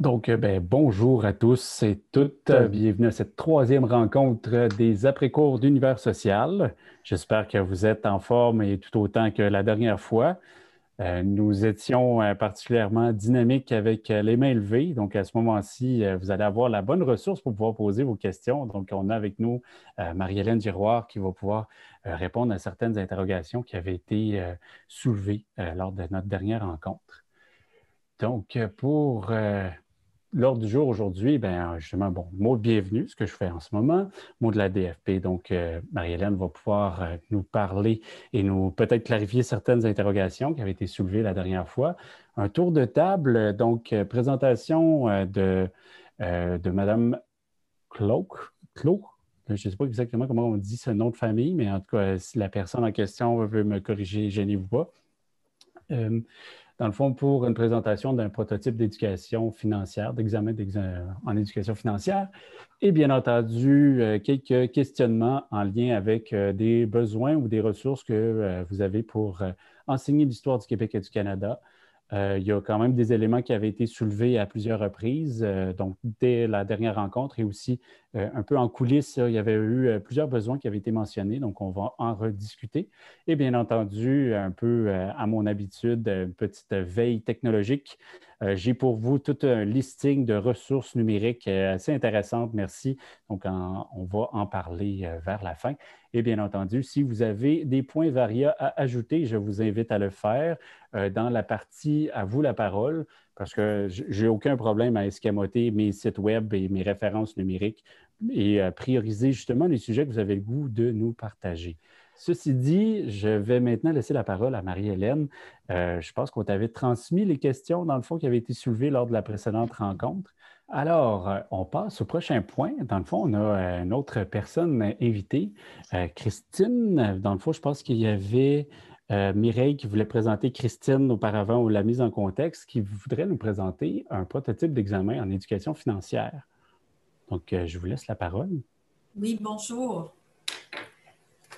Donc, euh, ben, bonjour à tous et toutes. Bienvenue à cette troisième rencontre des après-cours d'univers social. J'espère que vous êtes en forme et tout autant que la dernière fois. Euh, nous étions euh, particulièrement dynamiques avec les mains levées. Donc, à ce moment-ci, vous allez avoir la bonne ressource pour pouvoir poser vos questions. Donc, on a avec nous Marie-Hélène Giroir qui va pouvoir répondre à certaines interrogations qui avaient été soulevées lors de notre dernière rencontre. Donc, pour L'ordre du jour aujourd'hui, ben, justement, bon, mot de bienvenue, ce que je fais en ce moment, mot de la DFP. Donc, euh, Marie-Hélène va pouvoir euh, nous parler et nous peut-être clarifier certaines interrogations qui avaient été soulevées la dernière fois. Un tour de table, donc, euh, présentation de, de Mme Cloak. Cloak? Je ne sais pas exactement comment on dit ce nom de famille, mais en tout cas, si la personne en question veut me corriger, gênez-vous pas dans le fond, pour une présentation d'un prototype d'éducation financière, d'examen en éducation financière, et bien entendu, euh, quelques questionnements en lien avec euh, des besoins ou des ressources que euh, vous avez pour enseigner l'histoire du Québec et du Canada, il y a quand même des éléments qui avaient été soulevés à plusieurs reprises. Donc, dès la dernière rencontre et aussi euh, un peu en coulisses, il y avait eu plusieurs besoins qui avaient été mentionnés. Donc, on va en rediscuter. Et bien entendu, un peu à mon habitude, une petite veille technologique. J'ai pour vous tout un listing de ressources numériques assez intéressantes. Merci. Donc, on va en parler vers la fin. Et bien entendu, si vous avez des points variés à ajouter, je vous invite à le faire euh, dans la partie à vous la parole, parce que j'ai aucun problème à escamoter mes sites web et mes références numériques et à prioriser justement les sujets que vous avez le goût de nous partager. Ceci dit, je vais maintenant laisser la parole à Marie-Hélène. Euh, je pense qu'on t'avait transmis les questions, dans le fond, qui avaient été soulevées lors de la précédente rencontre. Alors, euh, on passe au prochain point. Dans le fond, on a euh, une autre personne invitée, euh, Christine. Dans le fond, je pense qu'il y avait Mireille qui voulait présenter Christine auparavant ou la mise en contexte, qui voudrait nous présenter un prototype d'examen en éducation financière. Donc, je vous laisse la parole. Oui, bonjour.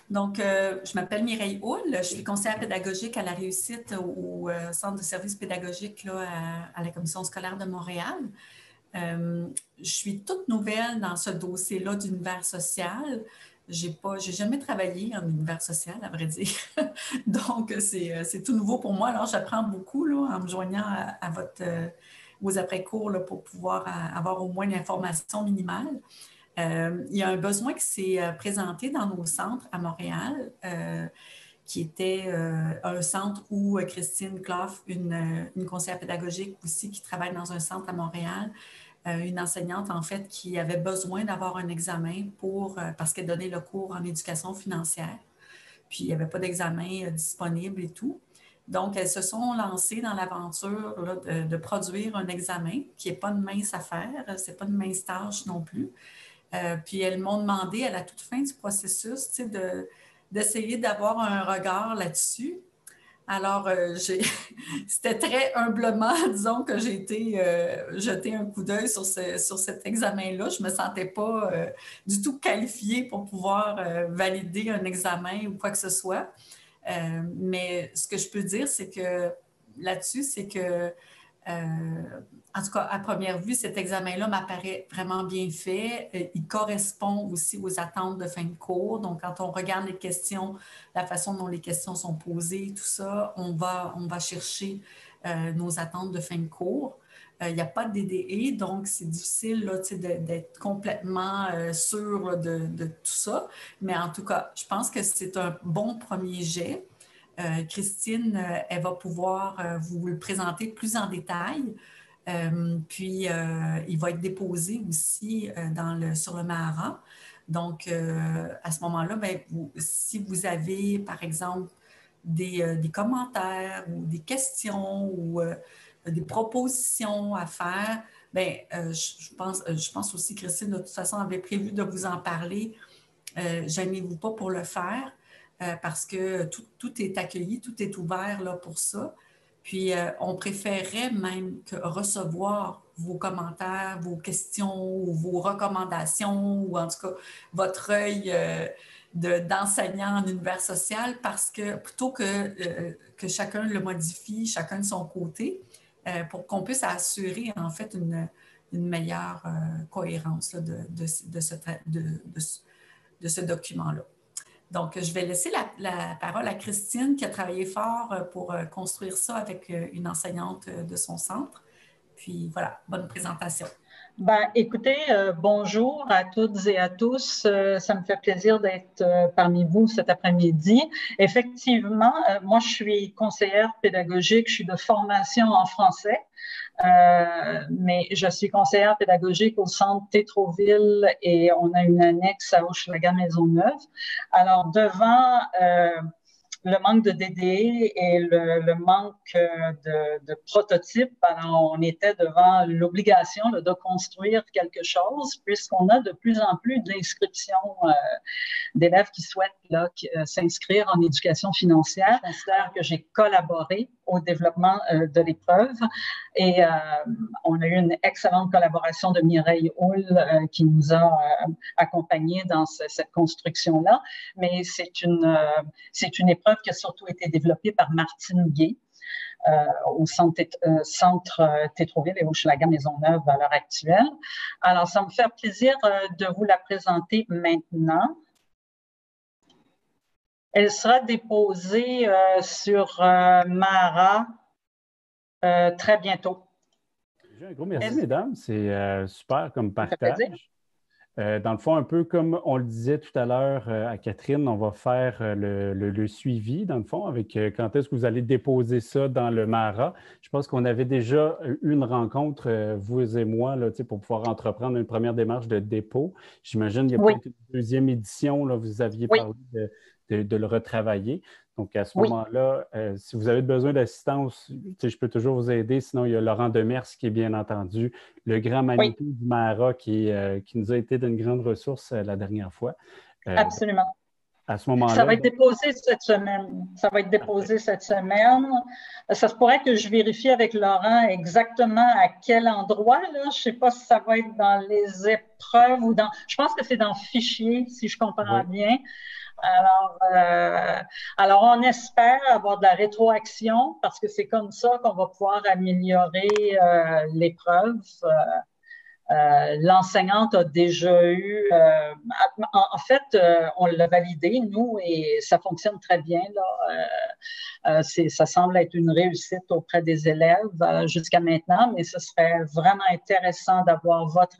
Donc, je m'appelle Mireille Houle, je suis conseillère pédagogique à la réussite au, Centre de services pédagogiques à, la Commission scolaire de Montréal. Euh, je suis toute nouvelle dans ce dossier-là d'univers social. Je n'ai jamais travaillé en univers social, à vrai dire. Donc, c'est tout nouveau pour moi. Alors, j'apprends beaucoup là, en me joignant à, votre, euh, vos après-cours pour pouvoir avoir au moins l'information minimale. Euh, il y a un besoin qui s'est présenté dans nos centres à Montréal qui était un centre où Christine Clough, une, une, conseillère pédagogique aussi qui travaille dans un centre à Montréal, euh, une enseignante, en fait, qui avait besoin d'avoir un examen pour, euh, parce qu'elle donnait le cours en éducation financière. Puis, il n'y avait pas d'examen euh, disponible et tout. Donc, elles se sont lancées dans l'aventure de, produire un examen qui n'est pas une mince affaire, ce n'est pas une mince tâche non plus. puis, elles m'ont demandé à la toute fin du processus d'essayer d'avoir un regard là-dessus alors, euh, c'était très humblement, disons, que j'ai été euh, un coup d'œil sur, sur cet examen-là. Je ne me sentais pas euh, du tout qualifiée pour pouvoir valider un examen ou quoi que ce soit. mais ce que je peux dire, c'est que là-dessus, c'est que en tout cas, à première vue, cet examen-là m'apparaît vraiment bien fait. Euh, il correspond aussi aux attentes de fin de cours. Donc, quand on regarde les questions, la façon dont les questions sont posées, tout ça, on va, on va chercher euh, nos attentes de fin de cours. Euh, il n'y a pas de DDE, donc c'est difficile d'être complètement sûr de, tout ça. Mais en tout cas, je pense que c'est un bon premier jet. Christine, elle va pouvoir vous le présenter plus en détail. Euh, puis, euh, il va être déposé aussi euh, sur le Mahara. Donc, à ce moment-là, ben, si vous avez, par exemple, des, commentaires ou des questions ou des propositions à faire, pense, je pense aussi, Christine, de toute façon, avait prévu de vous en parler. Gênez-vous pas pour le faire parce que tout, tout, est accueilli, tout est ouvert là, pour ça. Puis, euh, on préférerait même que recevoir vos commentaires, vos questions ou vos recommandations ou en tout cas votre œil euh, d'enseignant en univers social parce que plutôt que, euh, que chacun le modifie, chacun de son côté, pour qu'on puisse assurer en fait une, meilleure cohérence de, de, ce, de, ce document-là. Donc, je vais laisser la, parole à Christine qui a travaillé fort pour construire ça avec une enseignante de son centre. Puis voilà, bonne présentation. Ben, écoutez, euh, bonjour à toutes et à tous. Euh, ça me fait plaisir d'être euh, parmi vous cet après-midi. Effectivement, moi, je suis conseillère pédagogique, je suis de formation en français, mais je suis conseillère pédagogique au centre Tétroville et on a une annexe à Hochelaga Maisonneuve. Alors, devant le manque de DDE et le, manque euh, de, de, prototypes, on était devant l'obligation de construire quelque chose, puisqu'on a de plus en plus d'inscriptions euh, d'élèves qui souhaitent euh, s'inscrire en éducation financière. Je considère que j'ai collaboré au développement de l'épreuve. Et on a eu une excellente collaboration de Mireille Hull qui nous a accompagnés dans cette construction-là, mais c'est une épreuve qui a surtout été développée par Martine Gay. Euh, au centre, euh, centre euh, Tétroville et au Schlager Maisonneuve à l'heure actuelle. Alors, ça me fait plaisir de vous la présenter maintenant. Elle sera déposée sur Mara très bientôt. Un gros merci, mesdames. C'est super comme partage. Euh, dans le fond, un peu comme on le disait tout à l'heure euh, à Catherine, on va faire euh, le, suivi, dans le fond, avec quand est-ce que vous allez déposer ça dans le Mara. Je pense qu'on avait déjà eu une rencontre, vous et moi, là, pour pouvoir entreprendre une première démarche de dépôt. J'imagine qu'il y a peut-être une deuxième édition, là, vous aviez parlé de, le retravailler. Donc, à ce moment-là, euh, si vous avez besoin d'assistance, je peux toujours vous aider. Sinon, il y a Laurent Demers qui est bien entendu, le grand Manitou du Mara qui, euh, qui, nous a été d'une grande ressource euh, la dernière fois. Absolument. À ce moment-là. Ça va être déposé cette semaine. Ça va être déposé cette semaine. Ça se pourrait que je vérifie avec Laurent exactement à quel endroit. Là. Je ne sais pas si ça va être dans les épreuves ou dans. Je pense que c'est dans fichier, si je comprends bien. Alors, euh, alors, on espère avoir de la rétroaction parce que c'est comme ça qu'on va pouvoir améliorer euh, l'épreuve. Euh, l'enseignante a déjà eu, en, fait, on l'a validé, nous, et ça fonctionne très bien. Ça semble être une réussite auprès des élèves jusqu'à maintenant, mais ce serait vraiment intéressant d'avoir votre,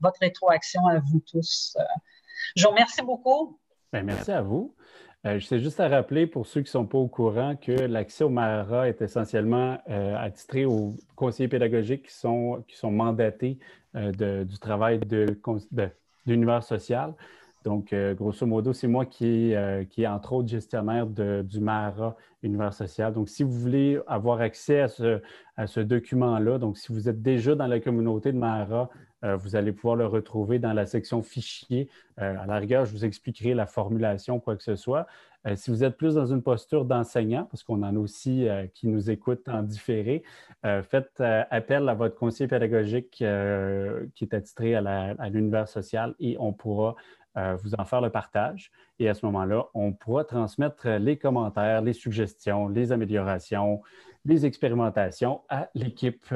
votre rétroaction à vous tous. je vous remercie beaucoup. Ben, merci à vous. Euh, je sais juste à rappeler pour ceux qui ne sont pas au courant que l'accès au MARA est essentiellement euh, attitré aux conseillers pédagogiques qui sont, qui sont mandatés euh, du travail de, l'univers social. Donc, grosso modo, c'est moi qui, qui est entre autres gestionnaire du MARA Univers social. Donc, si vous voulez avoir accès à ce, à ce document-là, donc si vous êtes déjà dans la communauté de MARA, euh, vous allez pouvoir le retrouver dans la section fichier. Euh, à la rigueur, je vous expliquerai la formulation, quoi que ce soit. Euh, si vous êtes plus dans une posture d'enseignant, parce qu'on en a aussi qui nous écoutent en différé, faites appel à votre conseiller pédagogique qui est attitré à l'univers social et on pourra vous en faire le partage. Et à ce moment-là, on pourra transmettre les commentaires, les suggestions, les améliorations, les expérimentations à l'équipe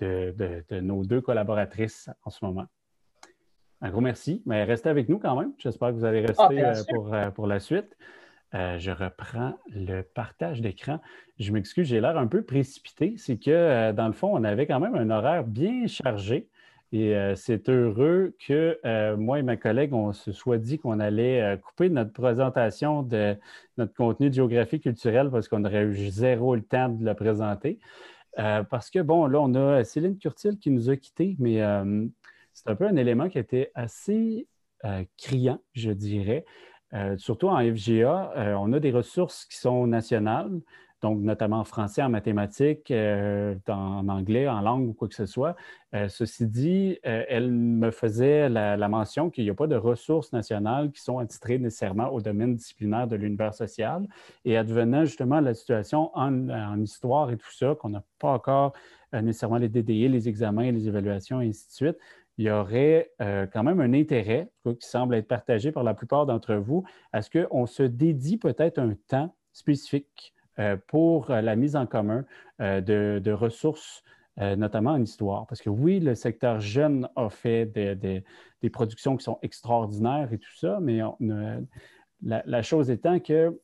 de, nos deux collaboratrices en ce moment. Un gros merci. Mais restez avec nous quand même. J'espère que vous allez rester ah, euh, pour, euh, pour, la suite. Euh, je reprends le partage d'écran. Je m'excuse, j'ai l'air un peu précipité. C'est que, dans le fond, on avait quand même un horaire bien chargé. Et c'est heureux que moi et ma collègue, on se soit dit qu'on allait couper notre présentation de notre contenu de géographie culturelle parce qu'on aurait eu zéro le temps de le présenter. Euh, parce que, bon, là, on a Céline Curtil qui nous a quittés, mais euh, c'est un peu un élément qui été assez euh, criant, je dirais. surtout en FGA, on a des ressources qui sont nationales, donc notamment en français, en mathématiques, euh, en anglais, en langue ou quoi que ce soit. Euh, ceci dit, euh, elle me faisait la, mention qu'il n'y a pas de ressources nationales qui sont attitrées nécessairement au domaine disciplinaire de l'univers social. Et advenant justement la situation en, histoire et tout ça, qu'on n'a pas encore nécessairement les DDI, les examens, les évaluations et ainsi de suite, il y aurait quand même un intérêt qui semble être partagé par la plupart d'entre vous à ce qu'on se dédie peut-être un temps spécifique pour euh, la mise en commun euh, de, ressources notamment en histoire. Parce que oui, le secteur jeune a fait des productions qui sont extraordinaires et tout ça, mais la, chose étant que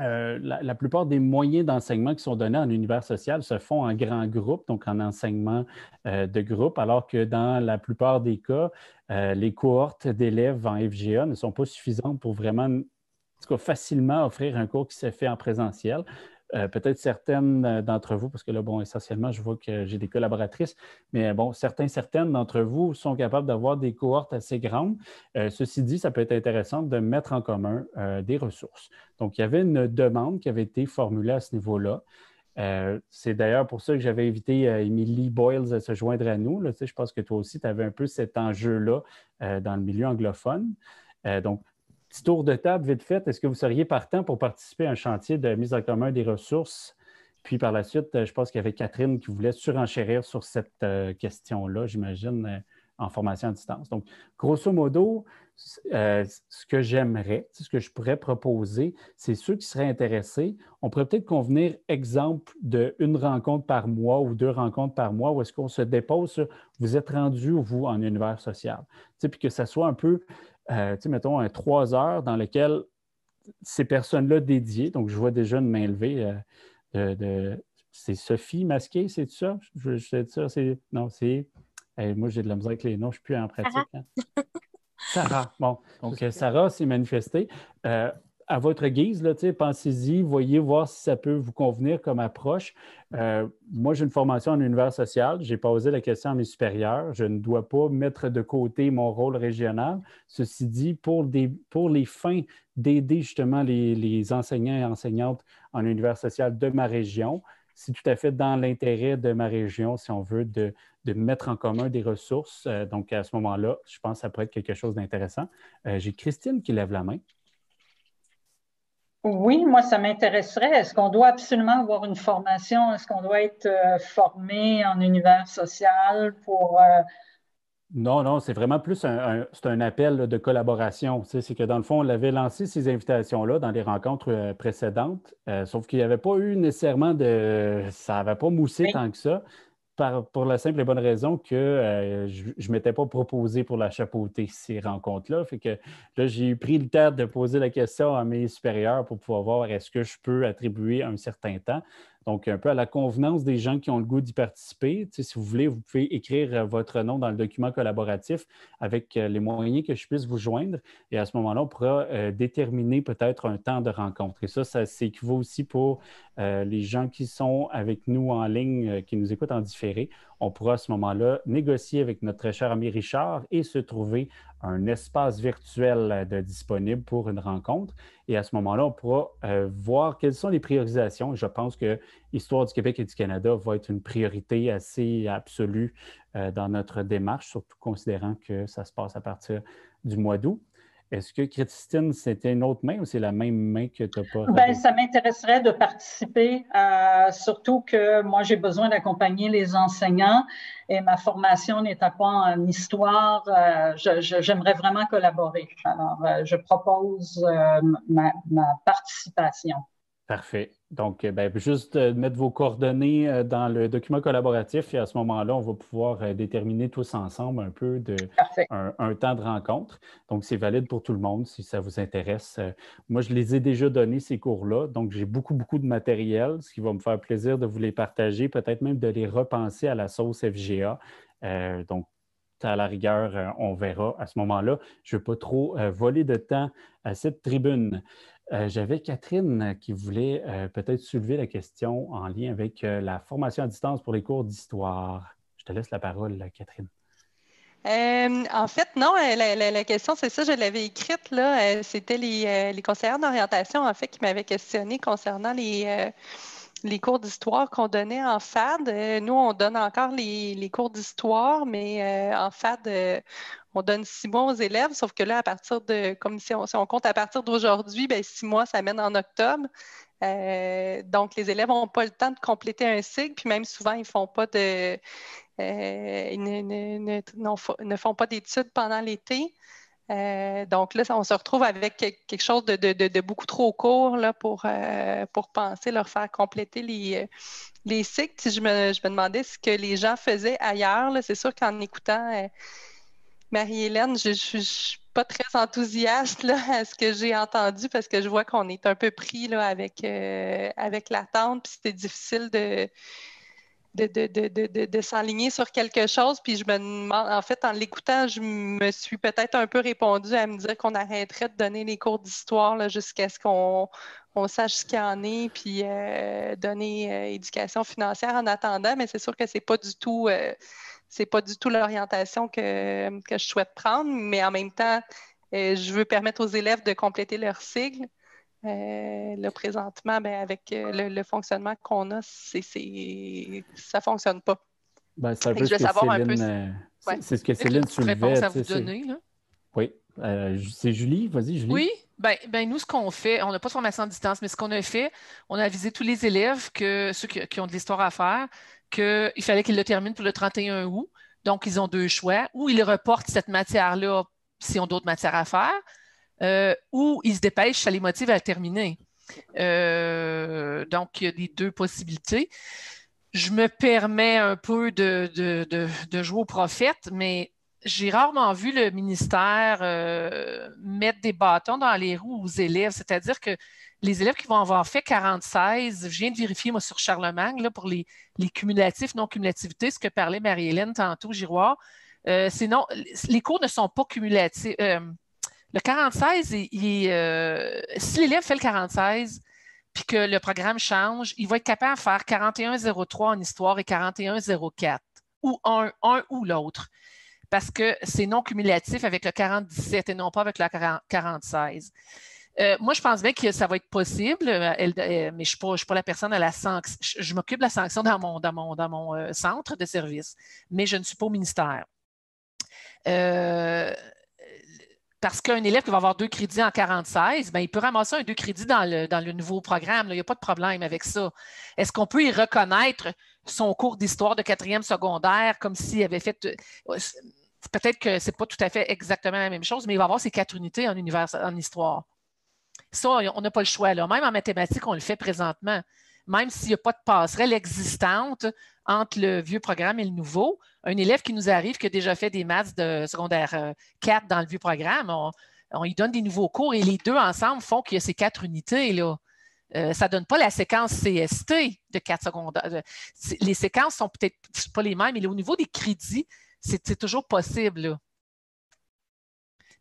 euh, la, plupart des moyens d'enseignement qui sont donnés en univers social se font en grand groupe, donc en enseignement euh, de groupe, alors que dans la plupart des cas, euh, les cohortes d'élèves en FGA ne sont pas suffisantes pour vraiment, facilement offrir un cours qui se fait en présentiel. Euh, peut-être certaines euh, d'entre vous, parce que là, bon, essentiellement, je vois que j'ai des collaboratrices, mais bon, certains, certaines d'entre vous sont capables d'avoir des cohortes assez grandes. Euh, ceci dit, ça peut être intéressant de mettre en commun des ressources. Donc, il y avait une demande qui avait été formulée à ce niveau-là. c'est d'ailleurs pour ça que j'avais invité Emily Boyles à se joindre à nous. Là, tu sais, je pense que toi aussi, tu avais un peu cet enjeu-là dans le milieu anglophone. donc, Petit tour de table vite fait. Est-ce que vous seriez partant pour participer à un chantier de mise en commun des ressources? Puis par la suite, euh, je pense qu'il y avait Catherine qui voulait surenchérir sur cette euh, question-là, j'imagine, euh, en formation à distance. Donc, grosso modo, ce que j'aimerais, ce que je pourrais proposer, c'est ceux qui seraient intéressés, on pourrait peut-être convenir, exemple, d'une rencontre par mois ou deux rencontres par mois où est-ce qu'on se dépose sur vous êtes rendu, vous, en univers social? puis que ça soit un peu euh, mettons, un trois heures dans lequel ces personnes-là dédiées, donc je vois déjà une main levée euh, de, c'est Sophie Masqué, c'est ça? Je, sais ça, c'est. Non, c'est. moi, j'ai de la misère avec les noms, je ne suis plus en pratique. Hein. Sarah. Bon, donc Sarah s'est manifestée. Euh, à votre guise, pensez-y, voyez voir si ça peut vous convenir comme approche. Euh, moi, j'ai une formation en univers social. J'ai posé la question à mes supérieurs. Je ne dois pas mettre de côté mon rôle régional. Ceci dit, pour, des, pour les fins d'aider justement les, enseignants et enseignantes en univers social de ma région, c'est tout à fait dans l'intérêt de ma région, si on veut, de, mettre en commun des ressources. Euh, donc, à ce moment-là, je pense que ça pourrait être quelque chose d'intéressant. Euh, j'ai Christine qui lève la main. Oui, moi, ça m'intéresserait. Est-ce qu'on doit absolument avoir une formation? Est-ce qu'on doit être euh, formé en univers social pour... Euh, non, non, c'est vraiment plus un, un appel de collaboration. c'est que dans le fond, on avait lancé ces invitations-là dans les rencontres euh, précédentes, sauf qu'il n'y avait pas eu nécessairement de... Ça n'avait pas moussé tant que ça pour la simple et bonne raison que euh, je ne m'étais pas proposé pour la chapeauter ces rencontres-là. Fait que là, j'ai pris le temps de poser la question à mes supérieurs pour pouvoir voir est-ce que je peux attribuer un certain temps. Donc, un peu à la convenance des gens qui ont le goût d'y participer. si vous voulez, vous pouvez écrire euh, votre nom dans le document collaboratif avec euh, les moyens que je puisse vous joindre. Et à ce moment-là, on pourra euh, déterminer peut-être un temps de rencontre. Et ça, ça s'équivaut aussi pour les gens qui sont avec nous en ligne, qui nous écoutent en différé. On pourra à ce moment-là négocier avec notre très cher ami Richard et se trouver un espace virtuel euh, disponible pour une rencontre. Et à ce moment-là, on pourra euh, voir quelles sont les priorisations. Je pense que Histoire du Québec et du Canada va être une priorité assez absolue euh, dans notre démarche, surtout considérant que ça se passe à partir du mois d'août. Est-ce que Christine, c'était une autre main ou c'est la même main que tu n'as pas? Bien, ça m'intéresserait de participer, euh, surtout que moi, j'ai besoin d'accompagner les enseignants et ma formation n'étant pas en histoire, euh, j'aimerais vraiment collaborer. Alors, euh, je propose ma, participation. Parfait. Donc, euh, ben, juste euh, mettre vos coordonnées euh, dans le document collaboratif et à ce moment-là, on va pouvoir déterminer tous ensemble un peu de un, temps de rencontre. Donc, c'est valide pour tout le monde si ça vous intéresse. Moi, je les ai déjà donnés, ces cours-là. Donc, j'ai beaucoup, beaucoup de matériel, ce qui va me faire plaisir de vous les partager, peut-être même de les repenser à la sauce FGA. donc, à la rigueur, on verra à ce moment-là. Je ne veux pas trop voler de temps à cette tribune. Euh, j'avais Catherine qui voulait euh, peut-être soulever la question en lien avec euh, la formation à distance pour les cours d'histoire. Je te laisse la parole, Catherine. en fait, non, la, question, c'est ça, je l'avais écrite, là. C'était les, les, conseillères d'orientation, en fait, qui m'avaient questionné concernant les, les cours d'histoire qu'on donnait en FAD. nous, on donne encore les, cours d'histoire, mais en FAD, on donne six mois aux élèves, sauf que là, à partir de, comme si on, compte à partir d'aujourd'hui, ben, six mois, ça mène en octobre. Euh, donc, les élèves n'ont pas le temps de compléter un cycle, puis même souvent, ils font pas de, euh, ne, font pas d'études pendant l'été. Euh, donc là, on se retrouve avec quelque chose de, beaucoup trop court là, pour, pour penser leur faire compléter les, les cycles, je me, je me, demandais ce que les gens faisaient ailleurs, c'est sûr qu'en écoutant euh, Marie-Hélène, je ne suis pas très enthousiaste là, à ce que j'ai entendu parce que je vois qu'on est un peu pris là, avec, euh, avec l'attente, puis c'était difficile de, de, s'enligner sur quelque chose. Puis je me demande, en fait, en l'écoutant, je me suis peut-être un peu répondu à me dire qu'on arrêterait de donner les cours d'histoire jusqu'à ce qu'on on sache ce qu'il y en est, puis euh, donner euh, éducation financière en attendant, mais c'est sûr que c'est pas du tout euh, c'est pas du tout l'orientation que, je souhaite prendre, mais en même temps, je veux permettre aux élèves de compléter leur cycle. Là, présentement, ben, avec le, fonctionnement qu'on a, c'est, c'est, ça fonctionne pas. Ben, c'est un peu ce que Céline, c'est ce que Céline soulevait. à vous donner, là? Oui. c'est Julie, vas-y, Julie. Oui, ben, ben, nous, ce qu'on fait, on n'a pas de formation à distance, mais ce qu'on a fait, on a avisé tous les élèves, que ceux qui, ont de l'histoire à faire, qu'il fallait qu'ils le terminent pour le 31 août. Donc, ils ont deux choix. Ou ils reportent cette matière-là s'ils ont d'autres matières à faire, euh, ou ils se dépêchent, ça les motive à terminer. Euh, donc, il y a les deux possibilités. Je me permets un peu de, de jouer au prophète, mais j'ai rarement vu le ministère euh, mettre des bâtons dans les roues aux élèves, c'est-à-dire que les élèves qui vont avoir fait 46, je viens de vérifier moi sur Charlemagne là, pour les, cumulatifs, non-cumulativité, ce que parlait Marie-Hélène tantôt, Giroir, sinon, les cours ne sont pas cumulatifs. Le 46, si l'élève fait le 46, puis que le programme change, il va être capable de faire 41-03 en histoire et 41-04, ou un ou l'autre parce que c'est non cumulatif avec le 47 et non pas avec le 46. Euh, moi, je pense bien que ça va être possible, euh, euh, mais je ne suis, pas la personne à la sanction. Je, m'occupe de la sanction dans mon, dans mon centre de service, mais je ne suis pas au ministère. Parce qu'un élève qui va avoir deux crédits en 46, ben, il peut ramasser un deux crédits dans le, dans le nouveau programme. Il n'y a pas de problème avec ça. Est-ce qu'on peut y reconnaître son cours d'histoire de quatrième secondaire comme s'il avait fait peut-être que ce n'est pas tout à fait exactement la même chose, mais il va avoir ses quatre unités en, univers, en histoire. Ça, on n'a pas le choix. Là. Même en mathématiques, on le fait présentement. Même s'il n'y a pas de passerelle existante entre le vieux programme et le nouveau, un élève qui nous arrive, qui a déjà fait des maths de secondaire 4 euh, dans le vieux programme, on, lui donne des nouveaux cours et les deux ensemble font qu'il y a ces quatre unités. Là. Euh, ça ne donne pas la séquence CST de 4 secondaires. Les séquences sont peut-être pas les mêmes, mais au niveau des crédits, c'est toujours possible.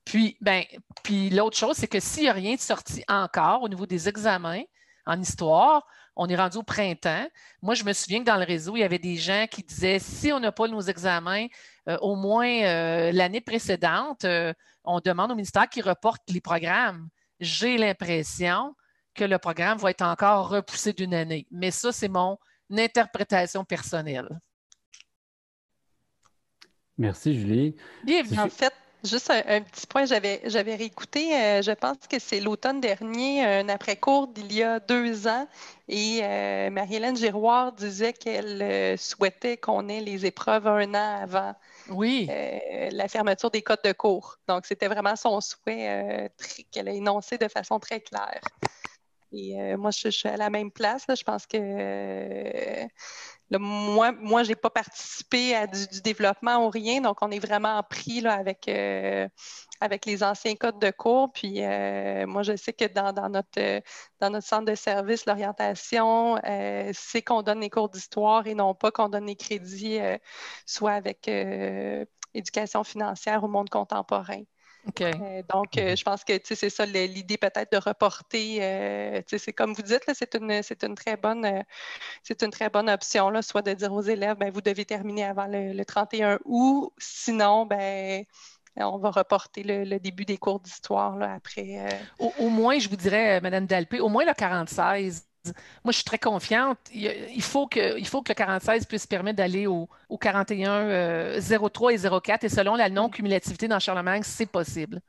Puis, ben, puis l'autre chose, c'est que s'il n'y a rien de sorti encore au niveau des examens en histoire, on est rendu au printemps. Moi, je me souviens que dans le réseau, il y avait des gens qui disaient si on n'a pas nos examens, euh, au moins euh, l'année précédente, euh, on demande au ministère qu'il reporte les programmes. J'ai l'impression que le programme va être encore repoussé d'une année. Mais ça, c'est mon interprétation personnelle. Merci, Julie. Bienvenue. En fait, juste un, petit point, j'avais, j'avais réécouté, euh, je pense que c'est l'automne dernier, un après-cours d'il y a deux ans, et euh, Marie-Hélène Giroir disait qu'elle euh, souhaitait qu'on ait les épreuves un an avant oui. la fermeture des codes de cours. Donc, c'était vraiment son souhait qu'elle a énoncé de façon très claire. Et moi, je, suis à la même place. Je pense que moi, moi je n'ai pas participé à du, développement ou rien, donc on est vraiment pris là, avec, euh, avec les anciens codes de cours. Puis euh, moi, je sais que dans, notre, dans notre centre de service, l'orientation, euh, c'est qu'on donne les cours d'histoire et non pas qu'on donne les crédits, soit avec éducation financière ou monde contemporain. Euh, donc, euh, je pense que c'est ça l'idée peut-être de reporter. Euh, c'est comme vous dites, c'est une, une, très bonne, c'est une très bonne option, là, soit de dire aux élèves, ben, vous devez terminer avant le, 31 août, sinon, ben, on va reporter le, début des cours d'histoire après. Au, au, moins, je vous dirais, Mme Dalpé, au moins le 46 moi, je suis très confiante. Il faut que, il faut que le 46 puisse permettre d'aller au, 41, 03 euh, et 04. Et selon la non-cumulativité dans Charlemagne, c'est possible.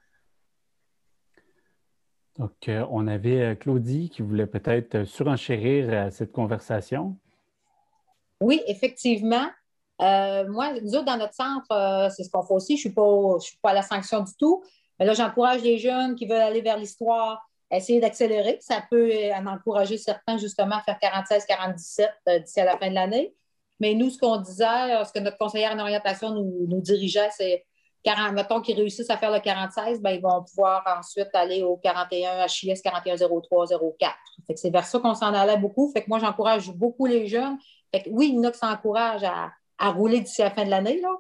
Donc, euh, on avait euh, Claudie qui voulait peut-être surenchérir cette conversation. Oui, effectivement. moi, nous autres, dans notre centre, c'est ce qu'on fait aussi. Je ne suis, pas, suis pas à la sanction du tout. Mais là, j'encourage les jeunes qui veulent aller vers l'histoire, essayer d'accélérer. Ça peut en encourager certains justement à faire 46-47 d'ici à la fin de l'année. Mais nous, ce qu'on disait, ce que notre conseillère en orientation nous, dirigeait, c'est 40, mettons qu'ils réussissent à faire le 46, ben, ils vont pouvoir ensuite aller au 41 HIS 410304. C'est vers ça qu'on s'en allait beaucoup. Fait que moi, j'encourage beaucoup les jeunes. Fait que oui, il y en a qui s'encouragent à, rouler d'ici la fin de l'année. Là.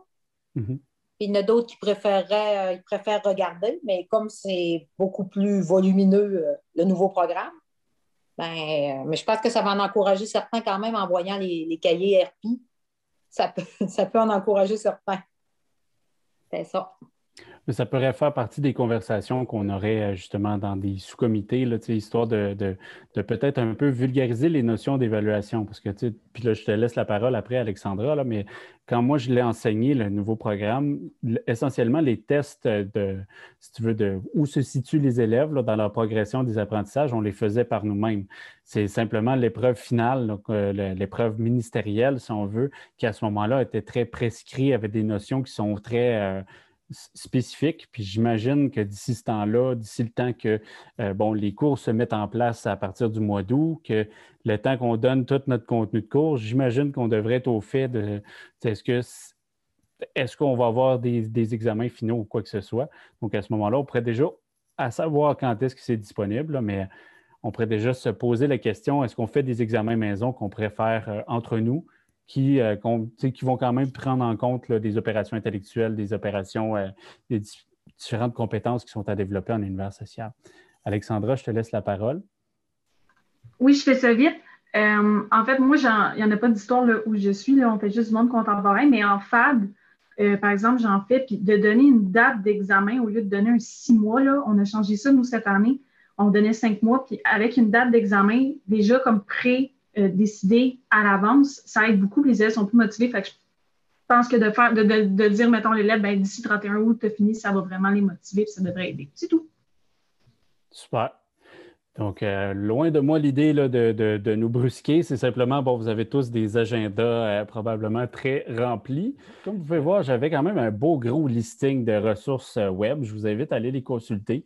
Il y en a d'autres qui euh, préfèrent regarder, mais comme c'est beaucoup plus volumineux, euh, le nouveau programme, ben, euh, mais je pense que ça va en encourager certains quand même en voyant les, les cahiers RP. Ça peut, ça peut en encourager certains. C'est ça. Ça pourrait faire partie des conversations qu'on aurait euh, justement dans des sous-comités, histoire de, peut-être un peu vulgariser les notions d'évaluation. Parce que, puis là, je te laisse la parole après, Alexandra, là, mais quand moi, je l'ai enseigné, le nouveau programme, essentiellement, les tests de, si tu veux, de où se situent les élèves dans leur progression des apprentissages, on les faisait par nous-mêmes. C'est simplement l'épreuve finale, euh, l'épreuve ministérielle, si on veut, qui à ce moment-là était très prescrit avec des notions qui sont très... Euh, spécifique. Puis j'imagine que d'ici ce temps-là, d'ici le temps que euh, bon, les cours se mettent en place à partir du mois d'août, que le temps qu'on donne tout notre contenu de cours, j'imagine qu'on devrait être au fait de est-ce que est-ce qu'on va avoir des, examens finaux ou quoi que ce soit? Donc à ce moment-là, on pourrait déjà, à savoir quand est-ce que c'est disponible, mais on pourrait déjà se poser la question, est-ce qu'on fait des examens maison qu'on pourrait faire euh, entre nous? Qui, euh, qui vont quand même prendre en compte des opérations intellectuelles, des opérations, euh, des différentes compétences qui sont à développer en univers social. Alexandra, je te laisse la parole. Oui, je fais ça vite. Euh, en fait, moi, il n'y en a pas d'histoire où je suis. Là, on fait juste du monde contemporain, mais en FAD, par exemple, j'en fais, puis de donner une date d'examen au lieu de donner un six mois, là, on a changé ça, nous, cette année. On donnait cinq mois, puis avec une date d'examen déjà comme pré euh, décider à l'avance, ça aide beaucoup. Les élèves sont plus motivés. Fait que je pense que de faire, de, dire, mettons, l'élève, ben, d'ici 31 août, tu fini, ça va vraiment les motiver, ça devrait aider. C'est tout. Super. Donc, euh, loin de moi l'idée de, nous brusquer, c'est simplement, bon, vous avez tous des agendas euh, probablement très remplis. Comme vous pouvez voir, j'avais quand même un beau gros listing de ressources web. Je vous invite à aller les consulter.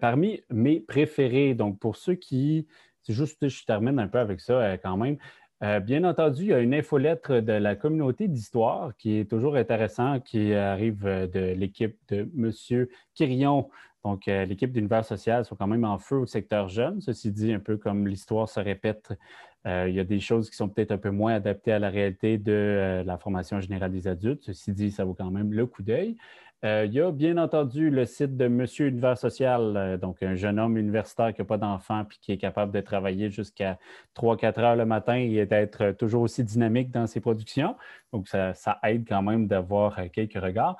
parmi mes préférés, donc pour ceux qui c'est juste, je termine un peu avec ça euh, quand même. Euh, bien entendu, il y a une infolettre de la communauté d'histoire qui est toujours intéressant, qui arrive euh, de l'équipe de M. Quirion. Donc, l'équipe d'Univers social sont quand même en feu au secteur jeune. Ceci dit, un peu comme l'histoire se répète, il y a des choses qui sont peut-être un peu moins adaptées à la réalité de la formation générale des adultes. Ceci dit, ça vaut quand même le coup d'œil. Euh, il y a bien entendu le site de Monsieur Univers Social, euh, donc un jeune homme universitaire qui n'a pas d'enfant puis qui est capable de travailler jusqu'à 3-4 heures le matin et d'être toujours aussi dynamique dans ses productions. Donc, ça aide quand même d'avoir euh, quelques regards.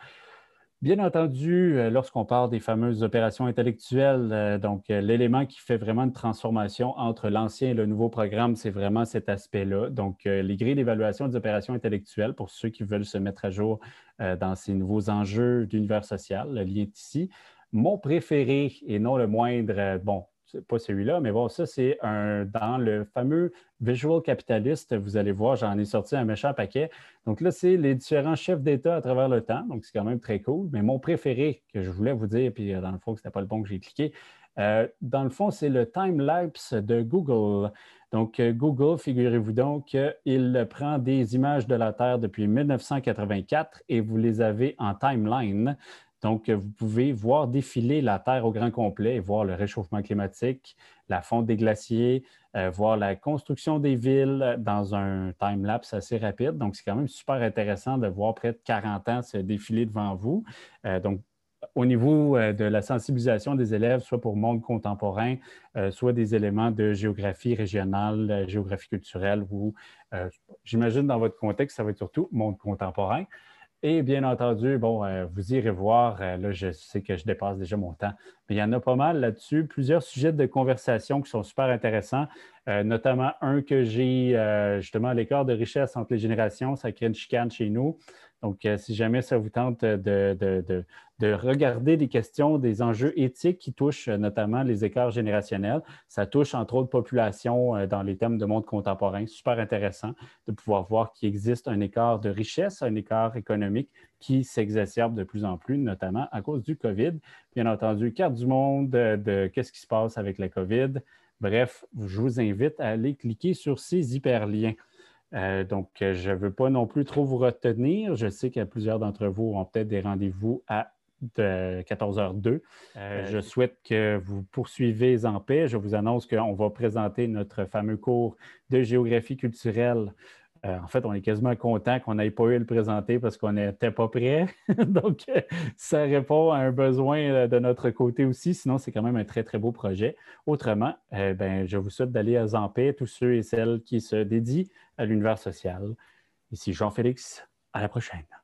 Bien entendu, euh, lorsqu'on parle des fameuses opérations intellectuelles, euh, donc euh, l'élément qui fait vraiment une transformation entre l'ancien et le nouveau programme, c'est vraiment cet aspect-là. Donc, les grilles d'évaluation des opérations intellectuelles, pour ceux qui veulent se mettre à jour dans ces nouveaux enjeux d'univers social, le lien est ici. Mon préféré, et non le moindre, bon, pas celui-là, mais bon, ça, c'est un dans le fameux Visual Capitalist. Vous allez voir, j'en ai sorti un méchant paquet. Donc là, c'est les différents chefs d'État à travers le temps. Donc, c'est quand même très cool. Mais mon préféré que je voulais vous dire, puis euh, dans le fond, ce n'était pas le bon que j'ai cliqué, euh, dans le fond, c'est le time-lapse de Google. Donc, euh, Google, figurez-vous donc il prend des images de la Terre depuis 1984 et vous les avez en timeline. Donc, vous pouvez voir défiler la Terre au grand complet et voir le réchauffement climatique, la fonte des glaciers, euh, voir la construction des villes dans un time-lapse assez rapide. Donc, c'est quand même super intéressant de voir près de 40 ans se défiler devant vous. Euh, donc, au niveau euh, de la sensibilisation des élèves, soit pour monde contemporain, soit des éléments de géographie régionale, géographie culturelle, ou j'imagine dans votre contexte, ça va être surtout monde contemporain. Et bien entendu, bon, euh, vous irez voir, euh, là, je sais que je dépasse déjà mon temps, mais il y en a pas mal là-dessus, plusieurs sujets de conversation qui sont super intéressants, euh, notamment un que j'ai justement à l'écart de richesse entre les générations, ça crée une chicane chez nous. Donc, euh, si jamais ça vous tente de, regarder des questions, des enjeux éthiques qui touchent euh, notamment les écarts générationnels, ça touche entre autres populations euh, dans les thèmes de monde contemporain. Super intéressant de pouvoir voir qu'il existe un écart de richesse, un écart économique qui s'exacerbe de plus en plus, notamment à cause du COVID. Bien entendu, carte du monde de, qu'est-ce qui se passe avec la COVID. Bref, je vous invite à aller cliquer sur ces hyperliens. Euh, donc, euh, je ne veux pas non plus trop vous retenir. Je sais que plusieurs d'entre vous ont peut-être des rendez-vous à 14h02. Euh, je souhaite que vous poursuivez en paix. Je vous annonce qu'on va présenter notre fameux cours de géographie culturelle euh, en fait, on est quasiment content qu'on n'ait pas eu le présenter parce qu'on n'était pas prêt. Donc, euh, ça répond à un besoin euh, de notre côté aussi. Sinon, c'est quand même un très, très beau projet. Autrement, ben, je vous souhaite d'aller à Zampé, tous ceux et celles qui se dédient à l'univers social. Ici Jean-Félix. À la prochaine.